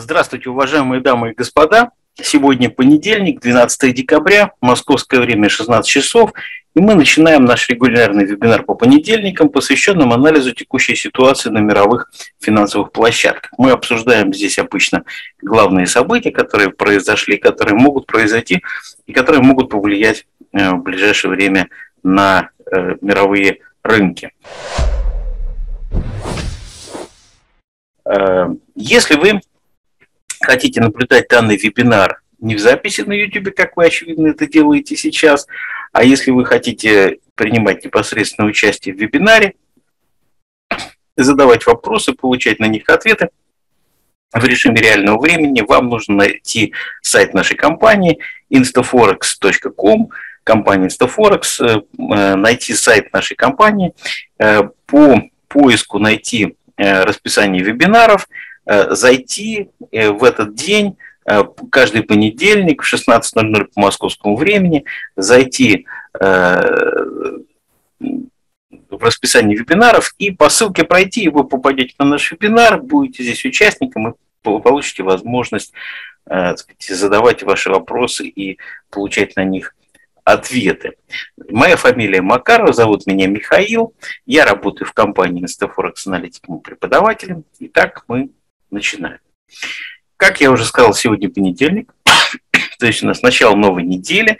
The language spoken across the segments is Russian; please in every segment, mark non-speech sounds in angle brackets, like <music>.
Здравствуйте, уважаемые дамы и господа. Сегодня понедельник, 12 декабря, московское время 16 часов, и мы начинаем наш регулярный вебинар по понедельникам, посвященным анализу текущей ситуации на мировых финансовых площадках. Мы обсуждаем здесь обычно главные события, которые произошли, которые могут произойти и которые могут повлиять э, в ближайшее время на э, мировые рынки. Э, если вы хотите наблюдать данный вебинар не в записи на YouTube, как вы, очевидно, это делаете сейчас, а если вы хотите принимать непосредственное участие в вебинаре, задавать вопросы, получать на них ответы в режиме реального времени, вам нужно найти сайт нашей компании instaforex.com, компания Instaforex, э, найти сайт нашей компании, э, по поиску найти э, расписание вебинаров, зайти в этот день Э, каждый понедельник в 16.00 по московскому времени зайти э, в расписание вебинаров и по ссылке пройти, и вы попадете на наш вебинар, будете здесь участником и получите возможность э, сказать, задавать ваши вопросы и получать на них ответы. Моя фамилия Макаров, зовут меня Михаил, я работаю в компании Instaforex аналитиком и преподавателем. Итак, мы начинаем. Как я уже сказал, сегодня понедельник, <coughs> то есть у нас начало новой недели,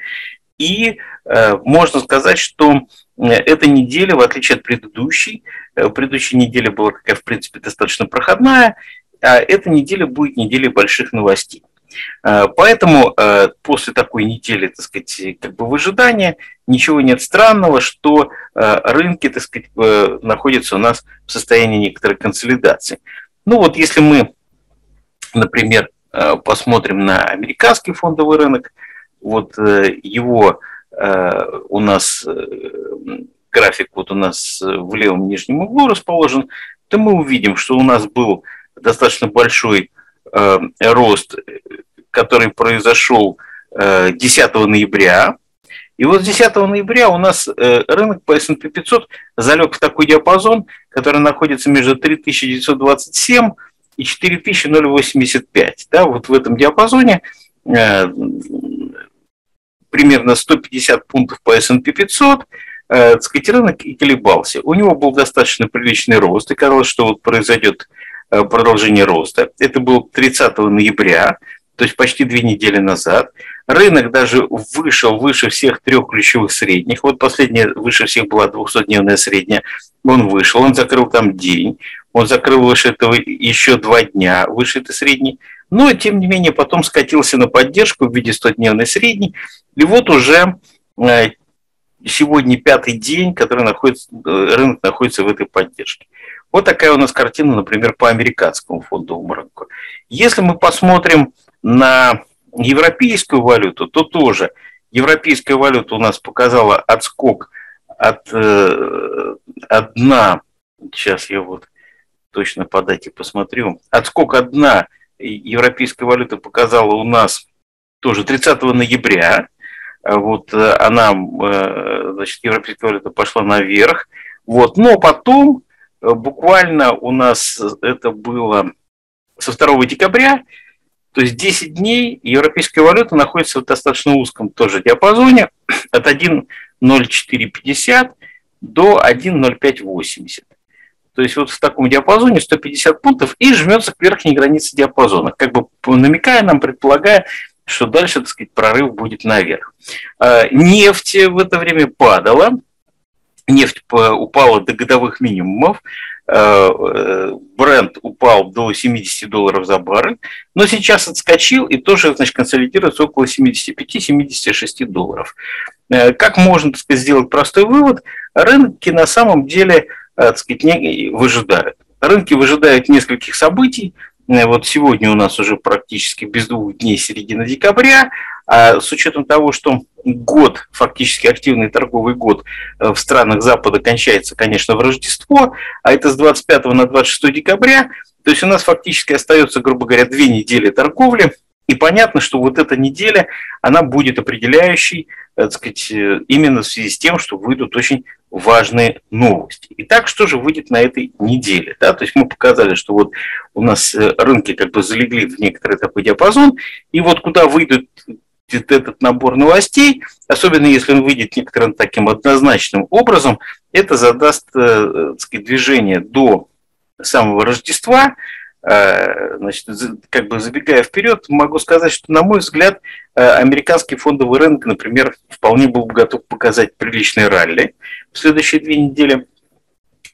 и э, можно сказать, что э, эта неделя, в отличие от предыдущей, э, предыдущая неделя была такая, в принципе, достаточно проходная, а эта неделя будет неделей больших новостей. Э, поэтому э, после такой недели, так сказать, как бы в ожидании, ничего нет странного, что рынки, так сказать, находятся у нас в состоянии некоторой консолидации. Ну вот если мы например, э, посмотрим на американский фондовый рынок, вот э, его э, у нас график вот у нас в левом нижнем углу расположен, то мы увидим, что у нас был достаточно большой рост, который произошел 10 ноября. И вот с 10 ноября у нас рынок по S&P 500 залег в такой диапазон, который находится между 3927 и 4085. Да, вот в этом диапазоне э, примерно 150 пунктов по S&P 500, э, так сказать, рынок и колебался. У него был достаточно приличный рост, и казалось, что вот произойдет э, продолжение роста. Это был 30 ноября, то есть почти две недели назад. Рынок даже вышел выше всех трех ключевых средних. Вот последняя выше всех была 200-дневная средняя. Он вышел, он закрыл там день он закрыл выше этого еще два дня, выше этой средней, но, тем не менее, потом скатился на поддержку в виде 100-дневной средней, и вот уже э, сегодня пятый день, который находится, э, рынок находится в этой поддержке. Вот такая у нас картина, например, по американскому фондовому рынку. Если мы посмотрим на европейскую валюту, то тоже европейская валюта у нас показала отскок от, э, от дна, сейчас я вот точно по дате посмотрю. Отскок одна европейская валюта показала у нас тоже 30 ноября. Вот э, она, э, значит, европейская валюта пошла наверх. Вот, но потом э, буквально у нас это было со 2 декабря, то есть 10 дней европейская валюта находится в достаточно узком тоже диапазоне <clears throat> от 1.0450 до 1.0580. То есть вот в таком диапазоне 150 пунктов и жмется к верхней границе диапазона, как бы намекая нам, предполагая, что дальше, так сказать, прорыв будет наверх. А, нефть в это время падала, нефть упала до годовых минимумов, э, бренд упал до 70 долларов за баррель, но сейчас отскочил и тоже значит, консолидируется около 75-76 долларов. Э, как можно так сказать, сделать простой вывод? Рынки на самом деле Э, так сказать, не, выжидают. Рынки выжидают нескольких событий. Э, вот сегодня у нас уже практически без двух дней середина декабря. А с учетом того, что год, фактически активный торговый год э, в странах Запада кончается, конечно, в Рождество, а это с 25 на 26 декабря, то есть у нас фактически остается, грубо говоря, две недели торговли, и понятно, что вот эта неделя, она будет определяющей так сказать, именно в связи с тем, что выйдут очень важные новости. Итак, что же выйдет на этой неделе? Да? То есть мы показали, что вот у нас рынки как бы залегли в некоторый такой диапазон, и вот куда выйдут этот набор новостей, особенно если он выйдет некоторым таким однозначным образом, это задаст э, сказать, движение до самого Рождества. Э, значит, как бы забегая вперед, могу сказать, что, на мой взгляд, э, американский фондовый рынок, например, вполне был готов показать приличный ралли в следующие две недели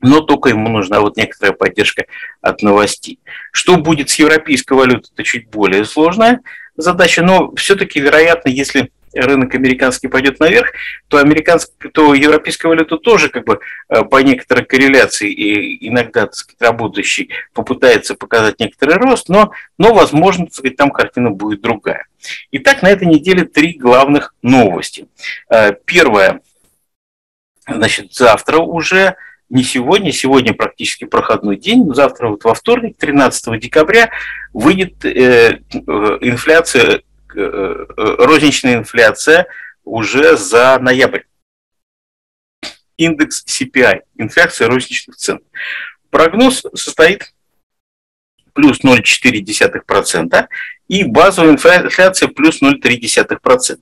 но только ему нужна вот некоторая поддержка от новостей. Что будет с европейской валютой, это чуть более сложная задача, но все-таки, вероятно, если рынок американский пойдет наверх, то, американский, то европейская валюта тоже как бы э, по некоторой корреляции и иногда, так сказать, работающий попытается показать некоторый рост, но, но возможно, так сказать, там картина будет другая. Итак, на этой неделе три главных новости. Э, первое, значит, завтра уже не сегодня, сегодня практически проходной день, завтра вот во вторник, 13 декабря, выйдет э, э, инфляция, розничная инфляция уже за ноябрь. Индекс CPI, инфляция розничных цен. Прогноз состоит плюс 0,4% и базовая инфляция плюс 0,3%.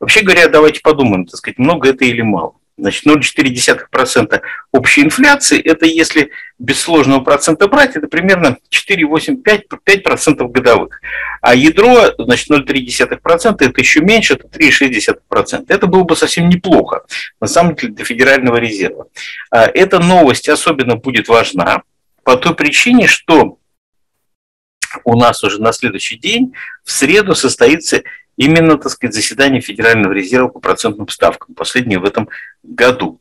Вообще говоря, давайте подумаем, так сказать, много это или мало. Значит, 0,4% общей инфляции, это если без сложного процента брать, это примерно 4,85-5% годовых. А ядро, значит, 0,3% это еще меньше, это 3,6%. Это было бы совсем неплохо, на самом деле, для Федерального резерва. А эта новость особенно будет важна по той причине, что у нас уже на следующий день, в среду, состоится именно, так сказать, заседание Федерального резерва по процентным ставкам, последнее в этом году.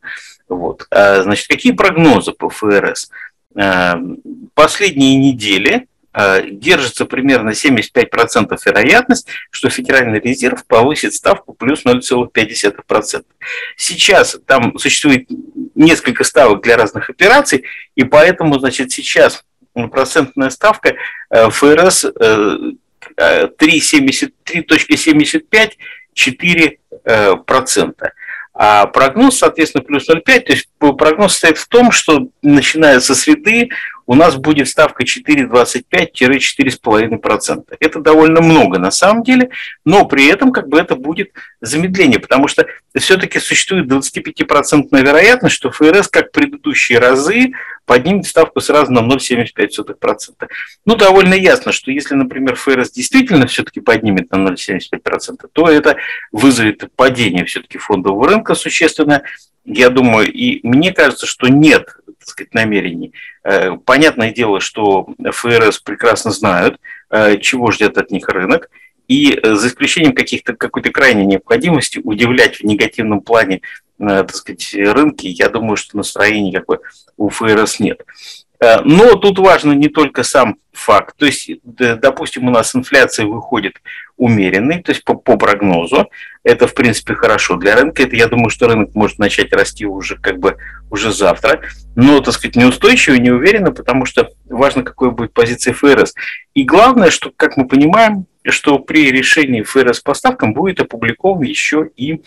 Вот. А, значит, какие прогнозы по ФРС? А, последние недели а, держится примерно 75% вероятность, что Федеральный резерв повысит ставку плюс 0,5%. Сейчас там существует несколько ставок для разных операций, и поэтому, значит, сейчас процентная ставка ФРС 3,75, 4%. А прогноз, соответственно, плюс 0,5. То есть прогноз состоит в том, что начиная со среды у нас будет ставка 4,25-4,5%. Это довольно много на самом деле, но при этом как бы это будет замедление, потому что все-таки существует 25% вероятность, что ФРС, как предыдущие разы, поднимет ставку сразу на 0,75%. Ну, довольно ясно, что если, например, ФРС действительно все-таки поднимет на 0,75%, то это вызовет падение все-таки фондового рынка существенное. Я думаю, и мне кажется, что нет так сказать, намерений. Э, понятное дело, что ФРС прекрасно знают, э, чего ждет от них рынок, и э, за исключением каких-то какой-то крайней необходимости удивлять в негативном плане так сказать, рынки, я думаю, что настроения никакой у ФРС нет. Но тут важно не только сам факт. То есть, допустим, у нас инфляция выходит умеренной, то есть по, по прогнозу. Это, в принципе, хорошо для рынка. Это, я думаю, что рынок может начать расти уже как бы уже завтра. Но, так сказать, неустойчиво, не уверенно, потому что важно, какой будет позиция ФРС. И главное, что, как мы понимаем, что при решении ФРС по ставкам будет опубликован еще и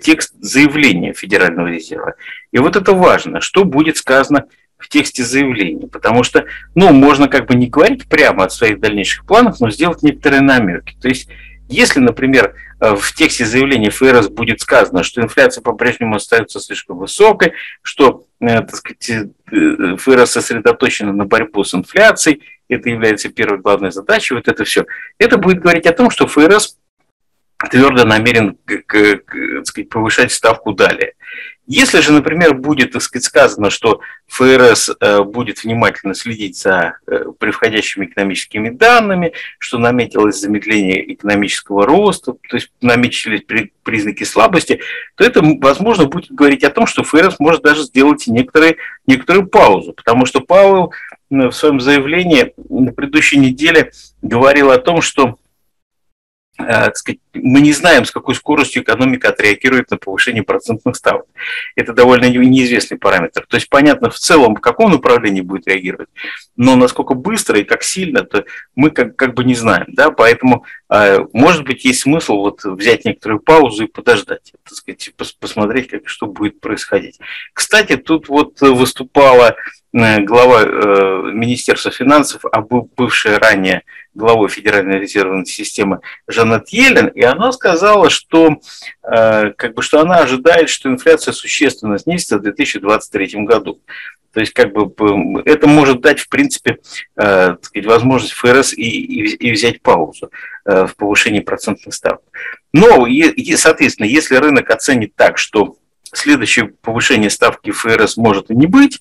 текст заявления Федерального резерва. И вот это важно, что будет сказано в тексте заявления, потому что, ну, можно как бы не говорить прямо о своих дальнейших планах, но сделать некоторые намеки. То есть, если, например, э, в тексте заявления ФРС будет сказано, что инфляция по-прежнему остается слишком высокой, что, э, так сказать, э, ФРС сосредоточена на борьбу с инфляцией, это является первой главной задачей, вот это все, это будет говорить о том, что ФРС твердо намерен так сказать, повышать ставку далее. Если же, например, будет так сказать, сказано, что ФРС э, будет внимательно следить за э, превходящими экономическими данными, что наметилось замедление экономического роста, то есть наметились признаки слабости, то это, возможно, будет говорить о том, что ФРС может даже сделать некоторые, некоторую паузу, потому что Пауэлл в своем заявлении на предыдущей неделе говорил о том, что Э, так сказать, мы не знаем, с какой скоростью экономика отреагирует на повышение процентных ставок. Это довольно неизвестный параметр. То есть понятно в целом, в каком направлении будет реагировать, но насколько быстро и как сильно, то мы как, как бы не знаем. Да? Поэтому, э, может быть, есть смысл вот взять некоторую паузу и подождать, так сказать, посмотреть, как, что будет происходить. Кстати, тут вот выступала э, глава э, Министерства финансов, а бывшая ранее главой Федеральной резервной системы Жанет Йеллен, и она сказала, что, э, как бы, что она ожидает, что инфляция существенно снизится в 2023 году. То есть, как бы, это может дать, в принципе, э, сказать, возможность ФРС и, и, взять паузу э, в повышении процентных ставок. Но, и, соответственно, если рынок оценит так, что следующее повышение ставки ФРС может и не быть,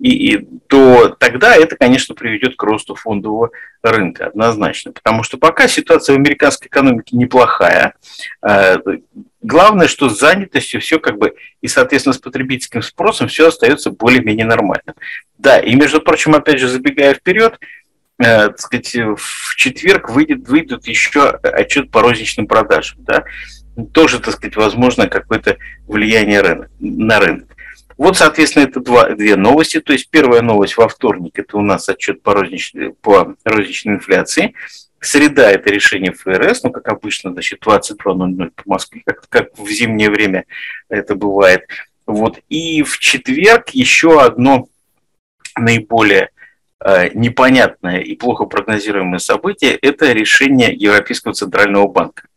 и, и, то тогда это, конечно, приведет к росту фондового рынка однозначно. Потому что пока ситуация в американской экономике неплохая, э, главное, что с занятостью все как бы, и, соответственно, с потребительским спросом все остается более-менее нормальным. Да, и, между прочим, опять же, забегая вперед, э, так сказать, в четверг выйдет, выйдут еще отчет по розничным продажам. Да? Тоже, так сказать, возможно какое-то влияние рынок, на рынок. Вот, соответственно, это два, две новости. То есть первая новость во вторник – это у нас отчет по розничной, по розничной инфляции. Среда – это решение ФРС, ну, как обычно, значит, 22.00 по Москве, как, как в зимнее время это бывает. Вот. И в четверг еще одно наиболее э, непонятное и плохо прогнозируемое событие – это решение Европейского центрального банка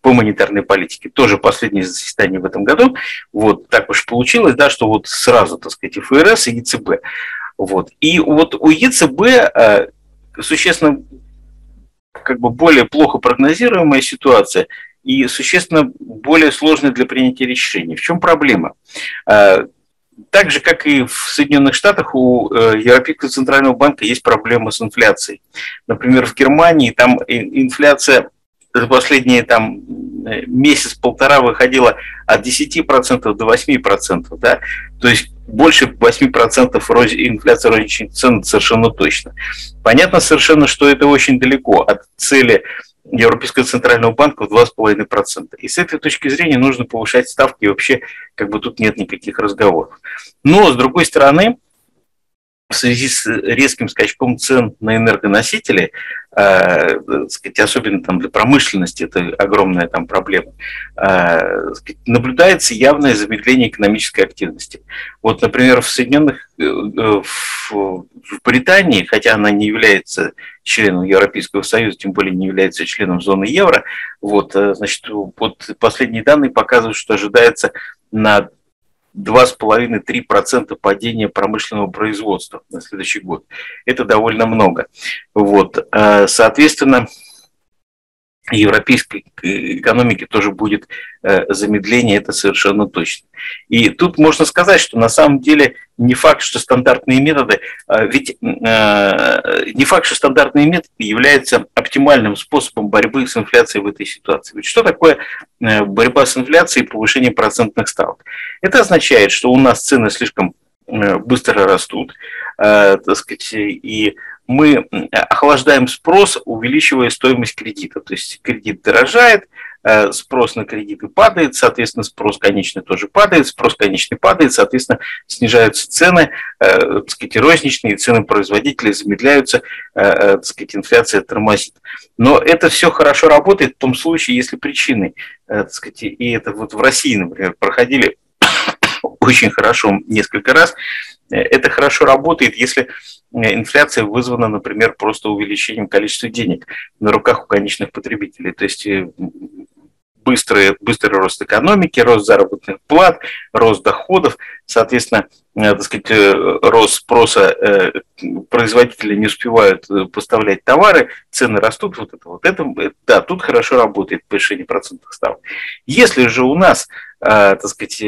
по монетарной политике. Тоже последнее заседание в этом году. Вот так уж получилось, да, что вот сразу, так сказать, и ФРС, и ЕЦБ. Вот. И вот у ЕЦБ э, существенно как бы более плохо прогнозируемая ситуация и существенно более сложная для принятия решений. В чем проблема? Э, так же, как и в Соединенных Штатах, у э, Европейского центрального банка есть проблемы с инфляцией. Например, в Германии там инфляция за последние там э, месяц-полтора выходила от 10% до 8%, да, то есть больше 8% роз... инфляция розничных цен совершенно точно. Понятно совершенно, что это очень далеко от цели Европейского центрального банка в 2,5%. И с этой точки зрения нужно повышать ставки, и вообще как бы тут нет никаких разговоров. Но, с другой стороны, в связи с резким скачком цен на энергоносители, э, сказать, особенно там для промышленности, это огромная там проблема, э, сказать, наблюдается явное замедление экономической активности. Вот, например, в Соединенных, э, в, в Британии, хотя она не является членом Европейского Союза, тем более не является членом зоны евро, вот, э, значит, вот последние данные показывают, что ожидается на 2,5-3% падения промышленного производства на следующий год. Это довольно много. Вот. Э, соответственно, европейской экономики тоже будет э, замедление, это совершенно точно. И тут можно сказать, что на самом деле не факт, что стандартные методы, э, ведь э, не факт, что стандартные методы являются оптимальным способом борьбы с инфляцией в этой ситуации. Ведь что такое борьба с инфляцией и повышение процентных ставок? Это означает, что у нас цены слишком быстро растут, так сказать, и мы охлаждаем спрос, увеличивая стоимость кредита. То есть кредит дорожает, э, спрос на кредиты падает, соответственно, спрос конечный тоже падает, спрос конечный падает, соответственно, снижаются цены, э, так сказать, розничные, цены производителей замедляются, э, так сказать, инфляция тормозит. Но это все хорошо работает в том случае, если причины, так сказать, и это вот в России, например, проходили <coughs> очень хорошо несколько раз, это хорошо работает, если инфляция вызвана, например, просто увеличением количества денег на руках у конечных потребителей. То есть э, быстрый, быстрый рост экономики, рост заработных плат, рост доходов, соответственно, э, так сказать, э, рост спроса, производители не успевают поставлять товары, цены растут, вот это вот, это, да, тут хорошо работает повышение процентных ставок. Если же у нас, так сказать,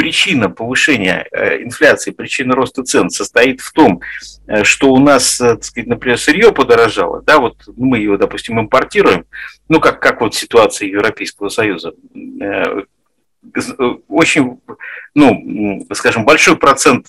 причина повышения э, инфляции, причина роста цен состоит в том, э, что у нас, э, так сказать, например, сырье подорожало, да, вот мы его, допустим, импортируем, ну, как, как вот ситуация Европейского Союза, очень, ну, скажем, большой процент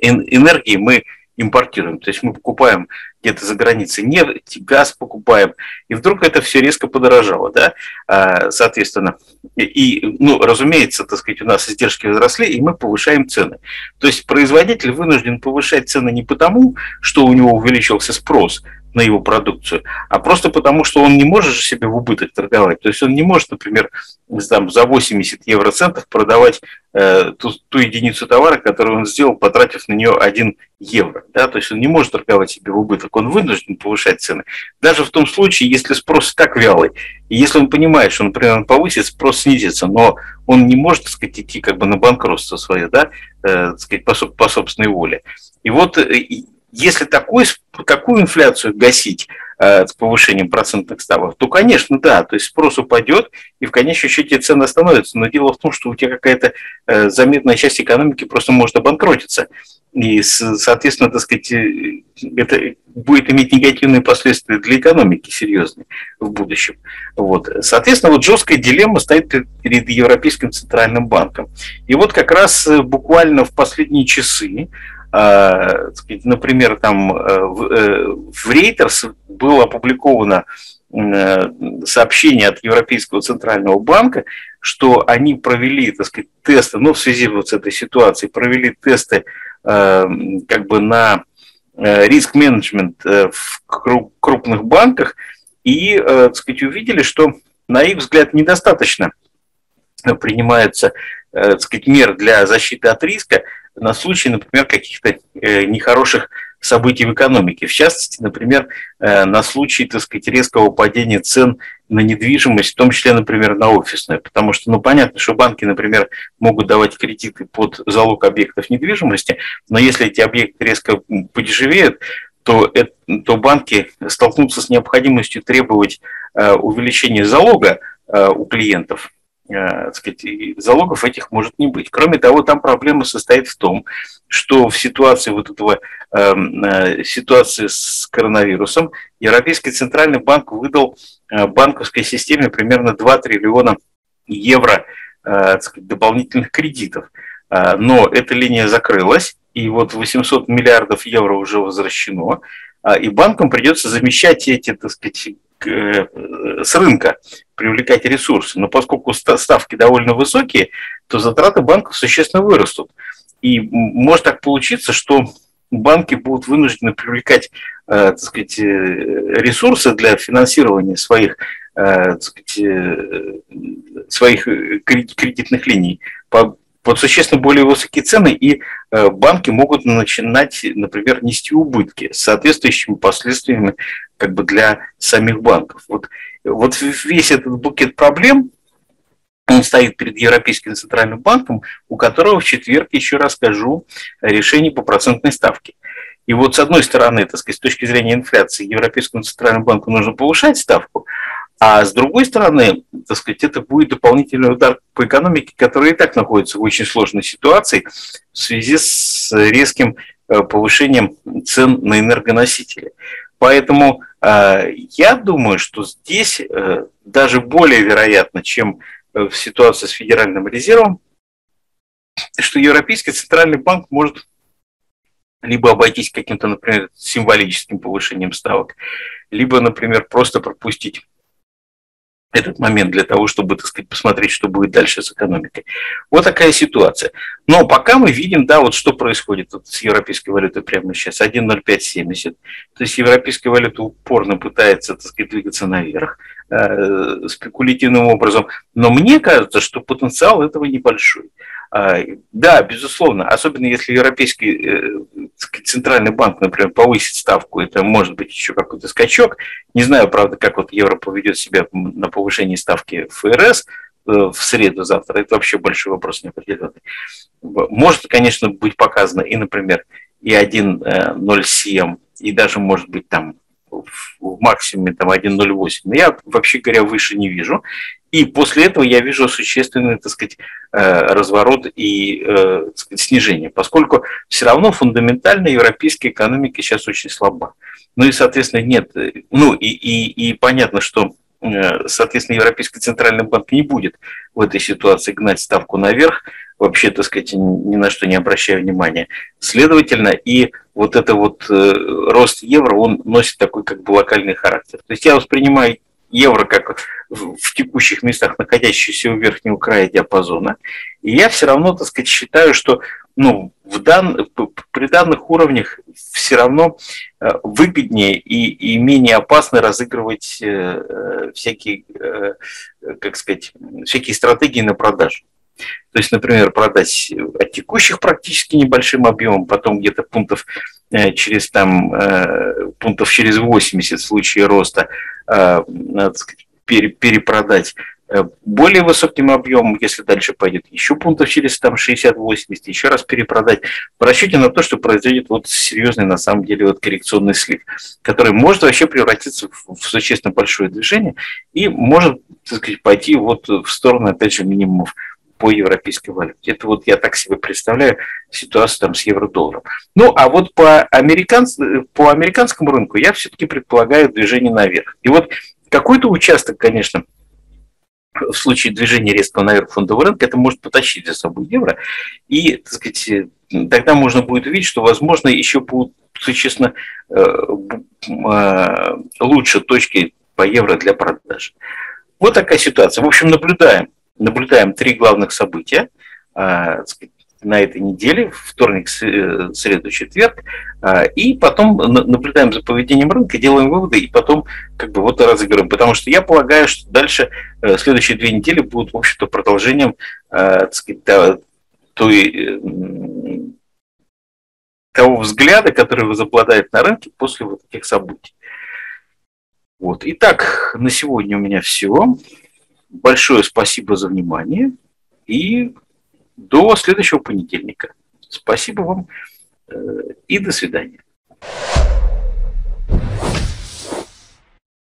энергии мы импортируем. То есть мы покупаем где-то за границей, нефть, газ покупаем, и вдруг это все резко подорожало, да, а, соответственно. И, ну, разумеется, так сказать, у нас издержки возросли, и мы повышаем цены. То есть производитель вынужден повышать цены не потому, что у него увеличился спрос, на его продукцию, а просто потому, что он не может же себе в убыток торговать. То есть он не может, например, там, за 80 евроцентов продавать э, ту, ту единицу товара, которую он сделал, потратив на нее 1 евро. Да? То есть он не может торговать себе в убыток, он вынужден повышать цены. Даже в том случае, если спрос так вялый, и если он понимает, что, например, он повысит, спрос снизится, но он не может, так сказать, идти как бы на банкротство свое, да, э, так сказать, по, собственной воле. И вот э, если такой, такую инфляцию гасить э, с повышением процентных ставок, то, конечно, да, то есть спрос упадет, и в конечном счете цены остановятся. Но дело в том, что у тебя какая-то заметная часть экономики просто может обанкротиться. И, соответственно, так сказать, это будет иметь негативные последствия для экономики серьезные в будущем. Вот. Соответственно, вот жесткая дилемма стоит перед Европейским центральным банком. И вот как раз э, буквально в последние часы а, например, там э, в Reuters э, было опубликовано э, сообщение от Европейского центрального банка, что они провели, так сказать, тесты, ну, в связи вот с этой ситуацией, провели тесты как бы на риск-менеджмент в крупных банках. И, так сказать, увидели, что, на их взгляд, недостаточно принимаются, так сказать, мер для защиты от риска, на случай, например, каких-то э, нехороших событий в экономике. В частности, например, э, на случай, так сказать, резкого падения цен на недвижимость, в том числе, например, на офисную. Потому что, ну, понятно, что банки, например, могут давать кредиты под залог объектов недвижимости, но если эти объекты резко подешевеют, то, это, то банки столкнутся с необходимостью требовать э, увеличения залога у клиентов, Э, сказать, залогов этих может не быть. Кроме того, там проблема состоит в том, что в ситуации вот этого эм, э, ситуации с коронавирусом Европейский центральный банк выдал э, банковской системе примерно 2 триллиона евро э, сказать, дополнительных кредитов. Э, но эта линия закрылась, и вот 800 миллиардов евро уже возвращено, и банкам придется замещать эти, так сказать, с рынка привлекать ресурсы. Но поскольку ставки довольно высокие, то затраты банков существенно вырастут. И может так получиться, что банки будут вынуждены привлекать э, так сказать, э, ресурсы для финансирования своих, так сказать, своих кредитных линий по под существенно более высокие цены, и э, банки могут начинать, например, нести убытки с соответствующими последствиями как бы для самих банков. Вот, вот весь этот букет проблем, он стоит перед Европейским центральным банком, у которого в четверг, еще раз скажу, решение по процентной ставке. И вот с одной стороны, так сказать, с точки зрения инфляции, Европейскому центральному банку нужно повышать ставку, а с другой стороны, так сказать, это будет дополнительный удар по экономике, которая и так находится в очень сложной ситуации в связи с резким э, повышением цен на энергоносители. Поэтому я думаю, что здесь э, даже более вероятно, чем в ситуации с Федеральным резервом, что Европейский центральный банк может либо обойтись каким-то, например, символическим повышением ставок, либо, например, просто пропустить этот момент для того, чтобы, так сказать, посмотреть, что будет дальше с экономикой. Вот такая ситуация. Но пока мы видим, да, вот что происходит вот с европейской валютой прямо сейчас, 1.0570. То есть европейская валюта упорно пытается, так сказать, двигаться наверх э, спекулятивным образом. Но мне кажется, что потенциал этого небольшой. А, да, безусловно, особенно если европейский э, центральный банк, например, повысит ставку, это может быть еще какой-то скачок. Не знаю, правда, как вот евро поведет себя на повышении ставки ФРС э, в среду завтра. Это вообще большой вопрос неопределенный. Может, конечно, быть показано и, например, и 1.07, и даже, может быть, там в максимуме там 1.08. Но я, вообще говоря, выше не вижу. И после этого я вижу существенный, так сказать, э, разворот и э, сказать, снижение, поскольку все равно фундаментально европейская экономика сейчас очень слаба. Ну и, соответственно, нет, ну и, и, и понятно, что э, соответственно, Европейский центральный банк не будет в этой ситуации гнать ставку наверх вообще, так сказать, ни на что не обращая внимания. Следовательно, и вот это вот э, рост евро, он носит такой как бы локальный характер. То есть я воспринимаю евро как в текущих местах, находящийся у верхнего края диапазона. И я все равно, так сказать, считаю, что ну, в дан, при данных уровнях все равно э, выгоднее и, и менее опасно разыгрывать э, э, всякие, как сказать, всякие стратегии на продажу. То есть, например, продать от текущих практически небольшим объемом, потом где-то пунктов через там пунктов через 80 в случае роста, надо сказать, перепродать Э, более высоким объемом, если дальше пойдет еще пунктов через там 60-80, еще раз перепродать, в расчете на то, что произойдет вот серьезный на самом деле вот коррекционный слив, который может вообще превратиться в, существенно большое движение и может, так сказать, пойти вот в сторону, опять же, минимумов по европейской валюте. Это вот я так себе представляю ситуацию там с евро-долларом. Ну, а вот по, американс... по американскому рынку я все-таки предполагаю движение наверх. И вот какой-то участок, конечно, в случае движения резкого наверх фондового рынка это может потащить за собой евро. И, так сказать, тогда можно будет увидеть, что, возможно, еще будут существенно э, э, лучше точки по евро для продаж. Вот такая ситуация. В общем, наблюдаем, наблюдаем три главных события. Э, сказать, на этой неделе, вторник, э, среду, четверг, а, и потом наблюдаем за поведением рынка, делаем выводы, и потом как бы вот разыгрываем. Потому что я полагаю, что дальше э, следующие две недели будут, в общем-то, продолжением э, так сказать, той, того взгляда, который возобладает на рынке после вот этих событий. Вот. Итак, на сегодня у меня все. Большое спасибо за внимание. И до следующего понедельника. Спасибо вам э, и до свидания.